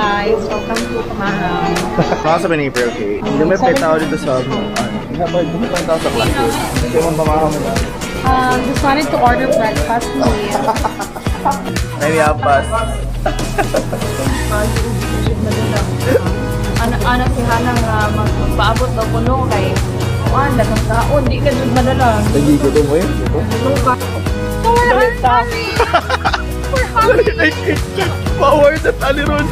guys, welcome to Kamahaw. Baka ni April, may pay tao dito sa ano. Dapat bumipang tao sa class. Kasi mo pamakaw mo na. Um, just wanted to order breakfast please. May apas. ano, ano si Hana nga magpaabot daw kuno kay Juan, dagang taon, di ka dun madala. Nagigito mo yun? Luka. Power Army! For hungry! Power na tali ron.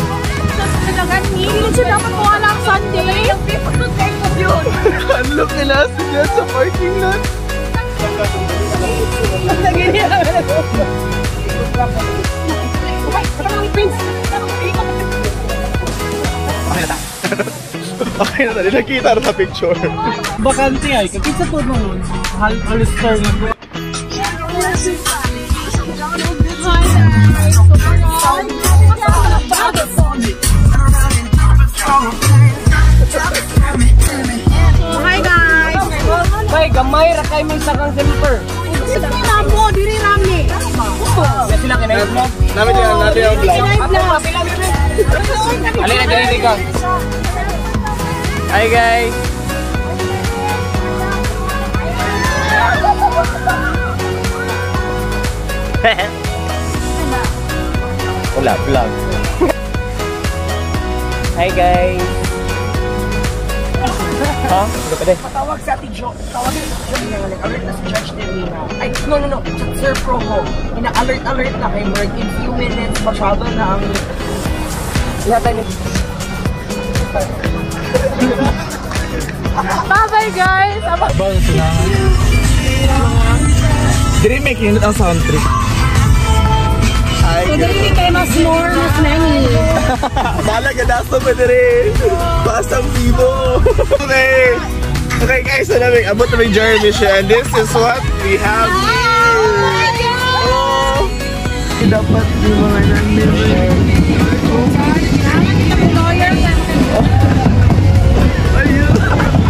Talagang hindi siya dapat mo alam Sunday. Yung na kayo mo yun. Unlock nila sila sa parking lot. Okay na tali. Nakita na sa picture. Bakante ay, kakita to nung hal halister na Hi Namin din natin ang vlog. Ali na diri ka. Hi guys. Wala, vlog. Hi guys. Ha? Ano pa din? Tawag sa ating Jo, tawag sa ating Jo, nga alert na si Judge Delina. Ay, no, no, no, Sir Promo. Ina-alert-alert na kay Merck. In few minutes, pa-travel na ang... Ihatay ni... Bye-bye guys! Diri making ang sound trip. Ay, So, diri kayo mas more, mas many. Bala ka daso pa diri. Pasang vivo. okay. Okay guys, so namin abot namin Jeremy siya and this is what we have here. Oh. Dapat di mga nandito. Ayun.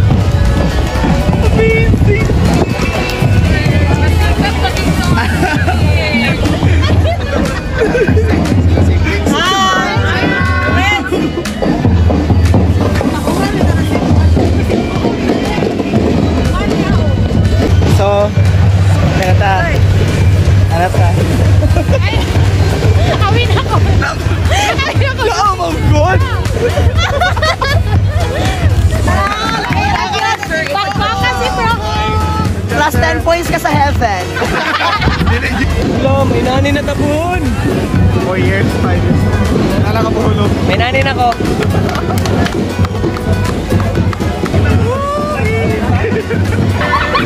Na tabuhon. Four years, five years. Nala ka puhulog. May nani na ko.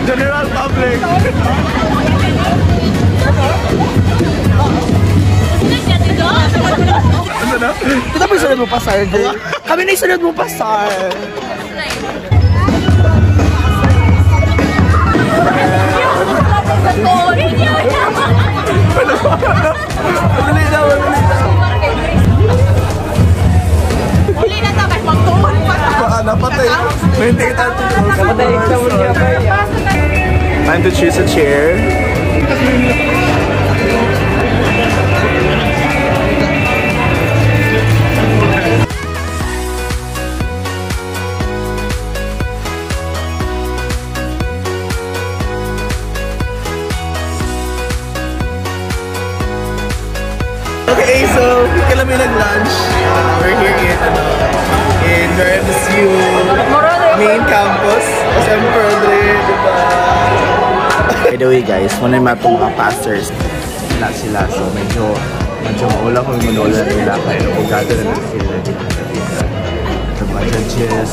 General public. Ano na? Ito ba yung sunod mo pa, Sir? Kami na yung sunod mo pa, Sir. Madali Time to choose a chair. Okay, so nag-lunch? We're here in, ano, in main campus. Siyempre, Dre, di ba? By the way guys, muna yung mga mga pastors. Wala sila, so medyo medyo maulang kung manola nila kaya nabugado na nila sila The mga judges.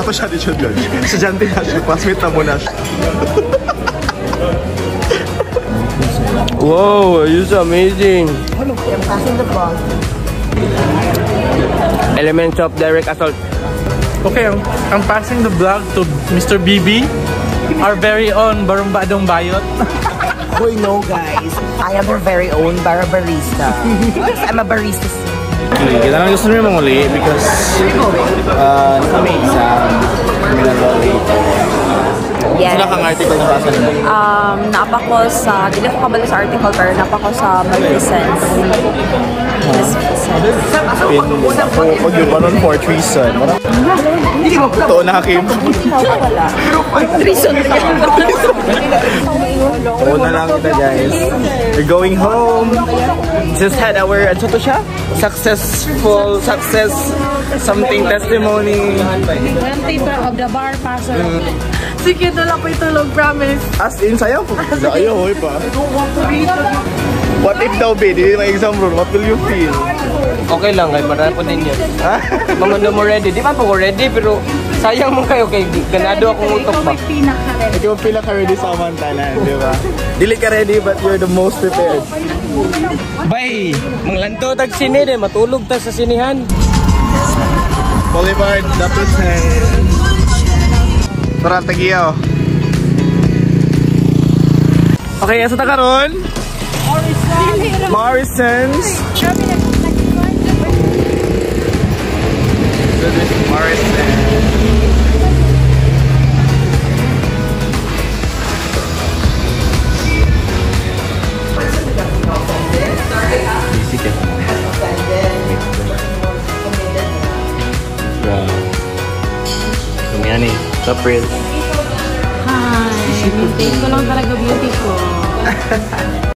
Ako siya di siya judge. Estudyante na siya, classmate na muna siya. Wow, it's amazing. Passing the ball. Elements of direct assault. Okay, I'm, I'm passing the vlog to Mr. BB, our very own Barumbadong Bayot. Boy, no, guys. I am your very own bar barista. I'm a barista. Okay, kita lang gusto nyo manguli because uh, kami later. Yes. Sila kang article na basa nila. Um, napa ko sa, dili ko kabalo sa article, pero napa ko sa. Malfeasance. Pin ako pag yung manon for treason. Ito na hakim. Treason ka. Oo na lang kita guys. We're going home. Just had our, ano to siya? Successful, success, something testimony. One paper of the bar passer. Sige na lang po itulog, promise. As in, sayaw po. Ayaw, hoy pa. What if daw, babe? Hindi may exam room. What will you feel? Okay lang, kay para po din yun. Mamando mo ready. Di ba po ko ready, pero sayang mo kayo kay ganado akong utok ba? Ikaw pila ka ready sa amantanan, di ba? Dili ka ready, but you're the most prepared. Bay, manglanto tag sine matulog ta sa sinihan. Boulevard, dapat Tara, tagiyaw. Okay, asa ta karon? Morrison's. Morrison. April. Hi. Take ko lang talaga beauty ko.